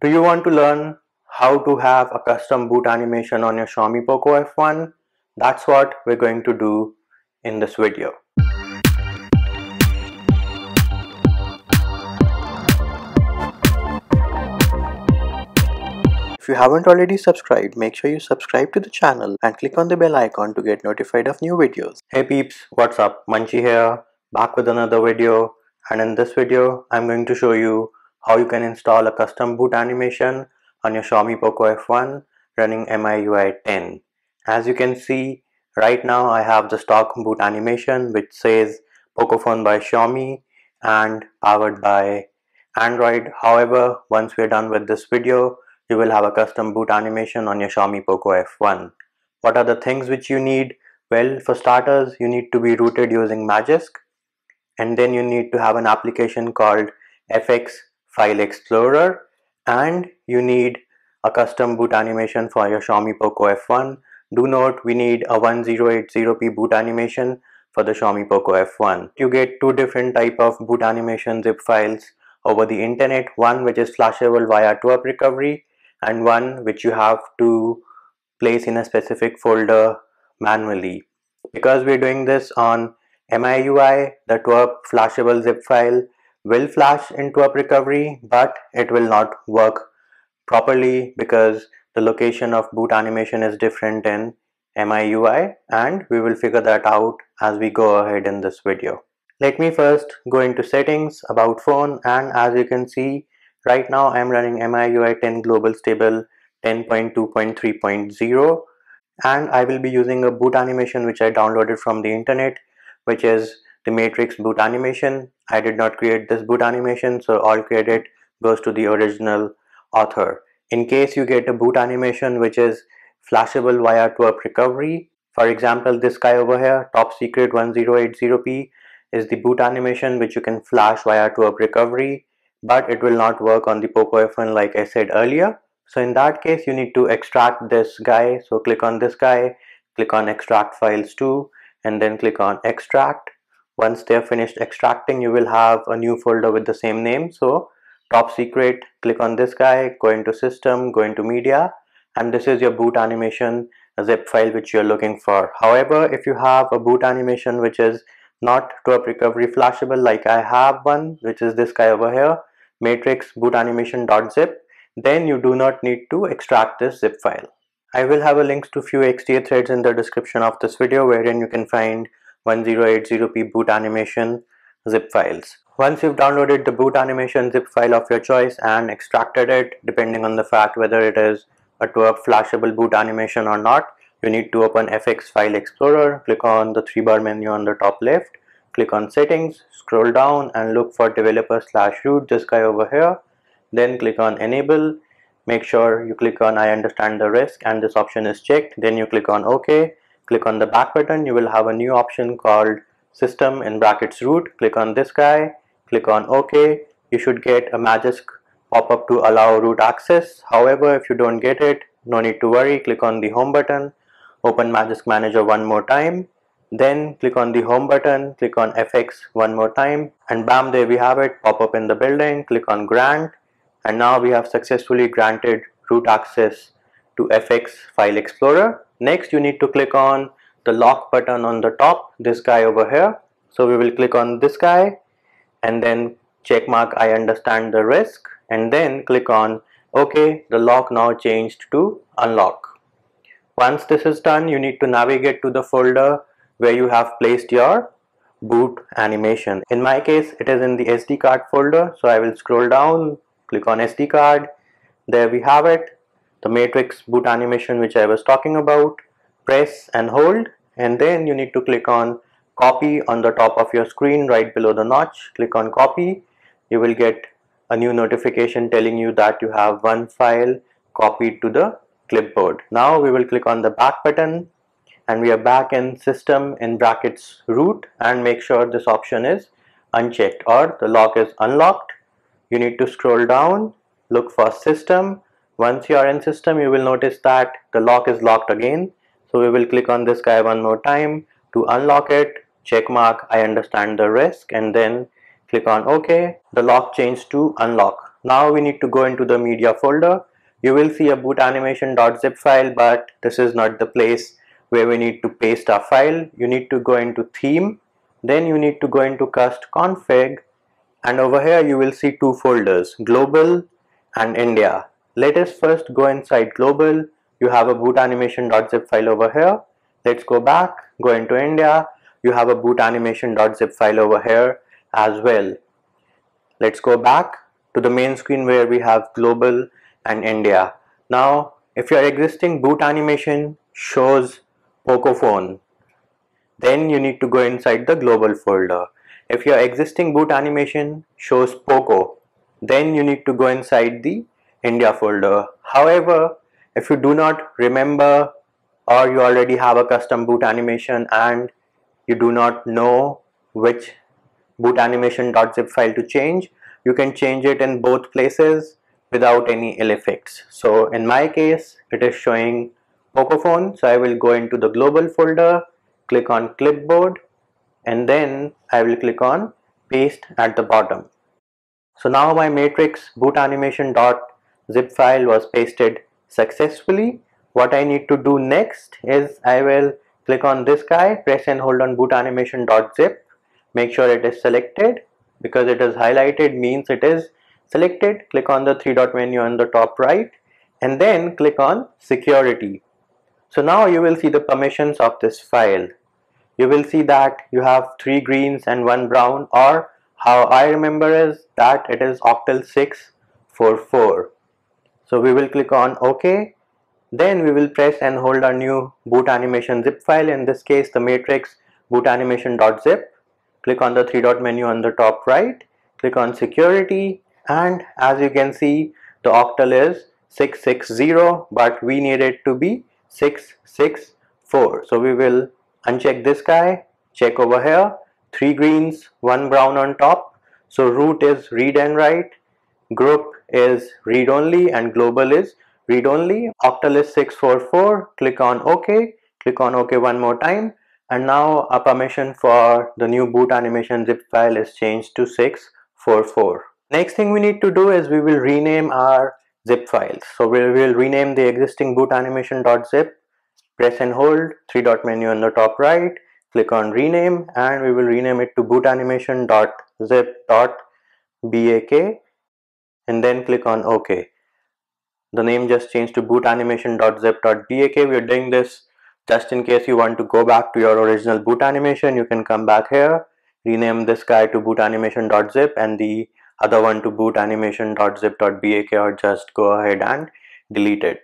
Do you want to learn how to have a custom boot animation on your Xiaomi Poco F1? That's what we're going to do in this video. If you haven't already subscribed, make sure you subscribe to the channel and click on the bell icon to get notified of new videos. Hey peeps, what's up? Munchy here, back with another video and in this video I'm going to show you how you can install a custom boot animation on your Xiaomi Poco F1 running MIUI 10. As you can see right now I have the stock boot animation which says Pocophone by Xiaomi and powered by Android. However, once we're done with this video, you will have a custom boot animation on your Xiaomi Poco F1. What are the things which you need? Well, for starters, you need to be rooted using Magisk and then you need to have an application called FX File Explorer and you need a custom boot animation for your Xiaomi Poco F1. Do note we need a 1080p boot animation for the Xiaomi Poco F1. You get two different type of boot animation zip files over the internet, one which is flashable via TWRP recovery and one which you have to place in a specific folder manually. Because we're doing this on MIUI, the TWRP flashable zip file will flash into TWRP recovery but it will not work properly because the location of boot animation is different in MIUI and we will figure that out as we go ahead in this video. Let me first go into settings about phone and as you can see right now I am running MIUI 10 global stable 10.2.3.0 and I will be using a boot animation which I downloaded from the internet which is the matrix boot animation. I did not create this boot animation so all credit goes to the original author. In case you get a boot animation which is flashable via TWRP recovery for example this guy over here top secret 1080p is the boot animation which you can flash via TWRP recovery but it will not work on the Poco F1 like I said earlier. So in that case you need to extract this guy. So click on this guy click on extract files to and then click on extract once they're finished extracting you will have a new folder with the same name. So top secret click on this guy go into system go into media and this is your boot animation zip file which you're looking for. However if you have a boot animation which is not TWRP recovery flashable like I have one which is this guy over here matrix boot animation.zip then you do not need to extract this zip file. I will have a links to few XDA threads in the description of this video wherein you can find 1080p boot animation zip files. Once you've downloaded the boot animation zip file of your choice and extracted it depending on the fact whether it is a TWRP flashable boot animation or not, you need to open FX File Explorer, click on the three bar menu on the top left, click on settings, scroll down and look for developer slash root, this guy over here, then click on enable make sure you click on I understand the risk and this option is checked. Then you click on OK click on the back button. You will have a new option called system in brackets root. Click on this guy. Click on OK. You should get a Magisk pop-up to allow root access. However if you don't get it no need to worry. Click on the home button. Open Magisk Manager one more time. Then click on the home button. Click on FX one more time. And bam there we have it. Pop up in the building. Click on grant. And now we have successfully granted root access to FX File Explorer. Next you need to click on the lock button on the top, this guy over here. So we will click on this guy and then check mark I understand the risk and then click on OK the lock now changed to unlock. Once this is done you need to navigate to the folder where you have placed your boot animation. In my case it is in the SD card folder so I will scroll down click on SD card there we have it the matrix boot animation which I was talking about press and hold and then you need to click on copy on the top of your screen right below the notch. Click on copy. You will get a new notification telling you that you have one file copied to the clipboard. Now we will click on the back button and we are back in system in brackets root and make sure this option is unchecked or the lock is unlocked. You need to scroll down look for system once you are in system you will notice that the lock is locked again. So we will click on this guy one more time to unlock it check mark I understand the risk and then click on OK. The lock changed to unlock. Now we need to go into the media folder. You will see a boot animation.zip file but this is not the place where we need to paste our file. You need to go into theme. Then you need to go into cust config. And over here you will see two folders global and India let us first go inside global. You have a boot animation.zip file over here. Let's go back go into India. You have a boot animation.zip file over here as well. Let's go back to the main screen where we have global and India. Now if your existing boot animation shows Pocophone then you need to go inside the global folder. If your existing boot animation shows Poco then you need to go inside the India folder. However if you do not remember or you already have a custom boot animation and you do not know which boot animation.zip file to change you can change it in both places without any ill effects. So in my case it is showing Pocophone so I will go into the global folder click on clipboard and then I will click on paste at the bottom. So now my matrix boot animation dot zip file was pasted successfully. What I need to do next is I will click on this guy press and hold on boot animation dot zip. Make sure it is selected. Because it is highlighted means it is selected. Click on the three dot menu on the top right and then click on security. So now you will see the permissions of this file. You will see that you have three greens and one brown or how I remember is that it is octal 644 so we will click on OK. Then we will press and hold our new boot animation zip file. In this case the matrix boot animation.zip click on the three dot menu on the top right. Click on security. And as you can see the octal is 660 but we need it to be 664 so we will uncheck this guy. Check over here. Three greens one brown on top. So root is read and write group is read only and global is read only. Octal is 644 click on ok. Click on ok one more time. And now a permission for the new boot animation zip file is changed to 644 next thing we need to do is we will rename our zip files. So we will rename the existing boot animation.zip press and hold. Three dot menu on the top right. Click on rename and we will rename it to bootanimation.zip.bak and then click on ok. The name just changed to bootanimation.zip.bak we are doing this just in case you want to go back to your original boot animation. You can come back here rename this guy to bootanimation.zip and the other one to bootanimation.zip.bak or just go ahead and delete it.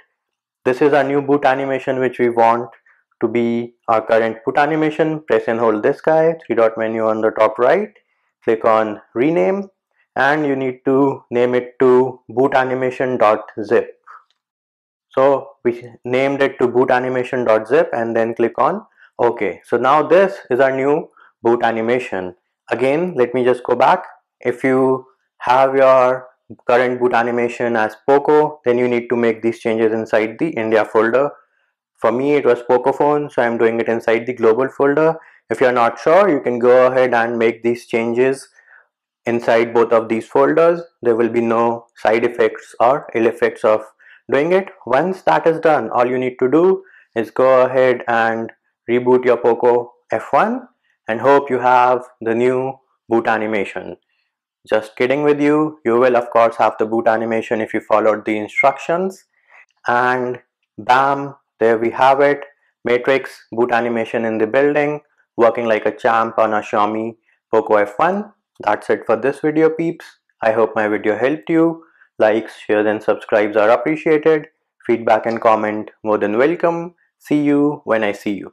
This is our new boot animation which we want to be our current boot animation. Press and hold this guy, three dot menu on the top right. Click on rename and you need to name it to boot animation.zip. So we named it to boot animation.zip and then click on OK. So now this is our new boot animation. Again, let me just go back. If you have your current boot animation as Poco, then you need to make these changes inside the India folder. For me, it was Pocophone, so I'm doing it inside the global folder. If you're not sure, you can go ahead and make these changes inside both of these folders. There will be no side effects or ill effects of doing it. Once that is done, all you need to do is go ahead and reboot your Poco F1 and hope you have the new boot animation. Just kidding with you, you will of course have the boot animation if you followed the instructions and bam, there we have it, matrix boot animation in the building, working like a champ on a Xiaomi Poco F1. That's it for this video peeps. I hope my video helped you. Likes, shares and subscribes are appreciated. Feedback and comment more than welcome. See you when I see you.